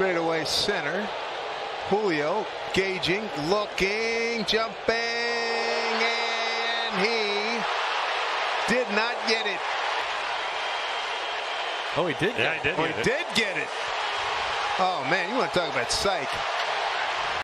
straightaway center. Julio gauging, looking, jumping, and he did not get it. Oh, he did. Yeah, he did. Oh, get he it. did get it. Oh man, you want to talk about psych?